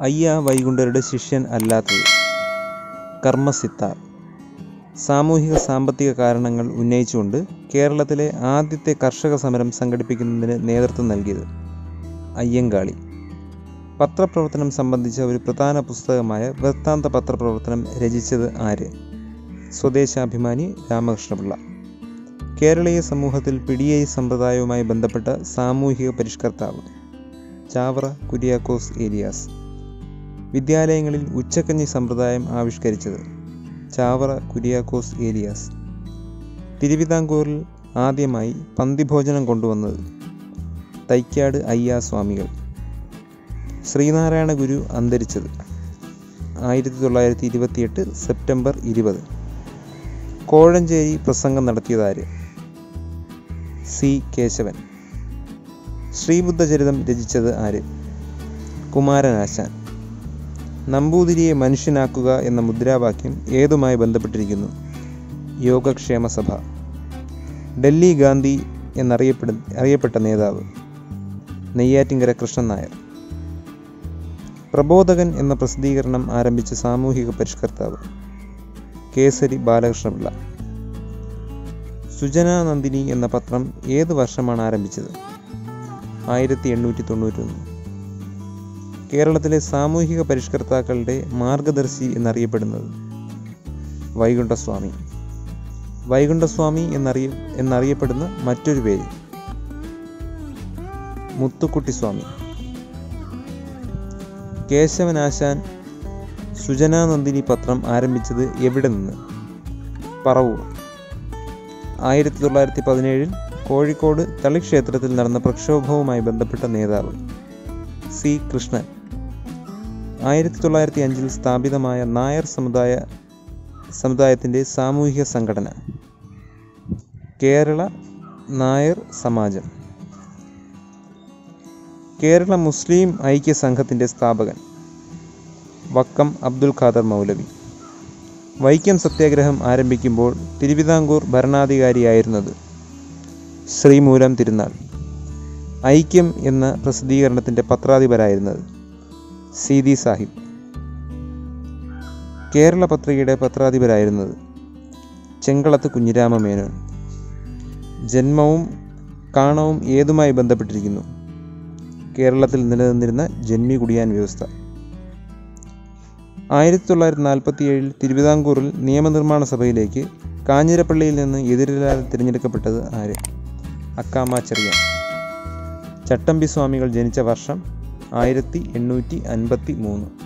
അയ്യ വൈകുണ്ഠരുടെ ശിഷ്യൻ അല്ലാത്തത്. കർമ്മസിത്താർ സാമൂഹിക സാമ്പത്തിക കാരണങ്ങൾ ഉന്നയിച്ചുകൊണ്ട് കേരളത്തിലെ ആദ്യത്തെ കർഷക സമരം സംഘടിപ്പിക്കുന്നതിന് നേതൃത്വം നൽകിയത് അയ്യങ്കാളി. പത്രപ്രവർത്തനം സംബന്ധിച്ച ഒരു പ്രധാന പുസ്തകമായ വൃത്താന്ത പത്രപ്രവർത്തനം രചിച്ചത് ആര്? സ്വദേശാഭിമാനി രാമകൃഷ്ണപിള്ള. കേരളീയ സമൂഹത്തിൽ പിടിഐ സമ്പ്രദായവുമായി ബന്ധപ്പെട്ട സാമൂഹിക പരിഷ്കർത്താവ്. ചാവറ കുര്യാക്കോസ് ഏലിയാസ്. വിദ്യാലയങ്ങളിൽ ഉച്ചക്കഞ്ഞി സമ്പ്രദായം ആവിഷ്കരിച്ചത് ചാവറ കുര്യാക്കോസ് ഏലിയാസ്. തിരുവിതാംകൂറിൽ ആദ്യമായി പന്തിഭോജനം കൊണ്ടുവന്നത് തൈക്കാട് അയ്യാ സ്വാമികൾ ശ്രീനാരായണ ഗുരു അന്തരിച്ചത് ആയിരത്തി തൊള്ളായിരത്തി ഇരുപത്തിയെട്ട് സെപ്റ്റംബർ ഇരുപത്. കോഴഞ്ചേരി പ്രസംഗം നടത്തിയതാര്? സി. കേശവൻ. ശ്രീബുദ്ധചരിതം രചിച്ചത് ആര്? കുമാരനാശാൻ. നമ്പൂതിരിയെ മനുഷ്യനാക്കുക എന്ന മുദ്രാവാക്യം ഏതുമായി ബന്ധപ്പെട്ടിരിക്കുന്നു? യോഗക്ഷേമ സഭ. ഡൽഹി ഗാന്ധി എന്നറിയപ്പെടു അറിയപ്പെട്ട നേതാവ്. നെയ്യാറ്റിങ്കര കൃഷ്ണൻ നായർ. പ്രബോധകൻ എന്ന പ്രസിദ്ധീകരണം ആരംഭിച്ച സാമൂഹിക പരിഷ്കർത്താവ്. കേസരി ബാലകൃഷ്ണപിള്ള. സുജനാ നന്ദിനി എന്ന പത്രം ഏത് വർഷമാണ് ആരംഭിച്ചത്? ആയിരത്തി എണ്ണൂറ്റി തൊണ്ണൂറ്റൊന്ന് കേരളത്തിലെ സാമൂഹിക പരിഷ്കർത്താക്കളുടെ മാർഗദർശി എന്നറിയപ്പെടുന്നത് വൈകുണ്ഠസ്വാമി. വൈകുണ്ഠസ്വാമി എന്നറിയ എന്നറിയപ്പെടുന്ന മറ്റൊരു പേര് മുത്തുക്കുട്ടിസ്വാമി. കേശവനാശാൻ സുജനാനന്ദിനി പത്രം ആരംഭിച്ചത് എവിടെ നിന്ന്? പറവൂർ. ആയിരത്തി തൊള്ളായിരത്തി പതിനേഴിൽ കോഴിക്കോട് തളിക്ഷേത്രത്തിൽ നടന്ന പ്രക്ഷോഭവുമായി ബന്ധപ്പെട്ട നേതാവ് സി കൃഷ്ണൻ. ആയിരത്തി തൊള്ളായിരത്തി അഞ്ചിൽ സ്ഥാപിതമായ നായർ സമുദായ സമുദായത്തിന്റെ സാമൂഹിക സംഘടന. കേരള നായർ സമാജം. കേരള മുസ്ലിം ഐക്യ സംഘത്തിന്റെ സ്ഥാപകൻ വക്കം അബ്ദുൽ ഖാദർ മൗലവി. വൈക്കം സത്യാഗ്രഹം ആരംഭിക്കുമ്പോൾ തിരുവിതാംകൂർ ഭരണാധികാരിയായിരുന്നത് ശ്രീമൂലം തിരുനാൾ. ഐക്യം എന്ന പ്രസിദ്ധീകരണത്തിന്റെ പത്രാധിപരായിരുന്നത്. സീതി സാഹിബ്. കേരള പത്രികയുടെ പത്രാധിപരായിരുന്നത് ചെങ്കളത്ത് കുഞ്ഞിരാമ മേനോൻ. ജന്മവും കാണവും ഏതുമായി ബന്ധപ്പെട്ടിരിക്കുന്നു? കേരളത്തിൽ നിലനിന്നിരുന്ന ജന്മി കുടിയാൻ വ്യവസ്ഥ. ആയിരത്തി തൊള്ളായിരത്തി നാൽപ്പത്തി ഏഴിൽ തിരുവിതാംകൂറിൽ നിയമനിർമ്മാണ സഭയിലേക്ക് കാഞ്ഞിരപ്പള്ളിയിൽ നിന്ന് എതിരില്ലാതെ തിരഞ്ഞെടുക്കപ്പെട്ടത് ആര്? അക്കാമ ചെറിയ ചട്ടമ്പി സ്വാമികൾ ജനിച്ച വർഷം ആയിരത്തി എണ്ണൂറ്റി അൻപത്തി മൂന്ന്.